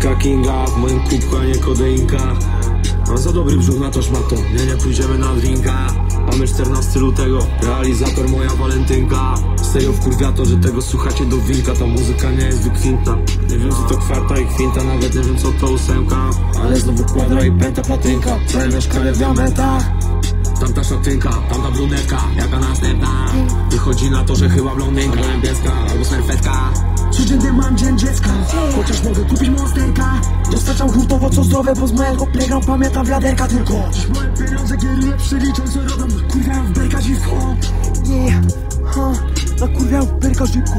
Heroińska kinga W moim kubku, a nie kodeinka. Mam za dobry brzuch na to szmato. Nie, nie pójdziemy na drinka. Mamy 14 lutego. Realizator moja walentynka. Serio wkurwia to, że tego słuchacie do winka. Ta muzyka nie jest wykwintna. Nie wiem co to kwarta i kwinta. Nawet nie wiem co to ósemka. Ale znowu kwadra i pęta platynka. Całe mieszkanie w diamentach Tamta szatynka, tamta brunetka, jaka następna? Wychodzi na to, że chyba blondynka. Albo mogę kupić monsterka? Dostarczam hurtowo co zdrowe Bo z mojego playground pamiętam wiaderka tylko. Dziś moje pieniądze kieruję przeliczę co robią. Kurwiam w berka dziwko Yeah, ha, nakurwiam w berka dziwko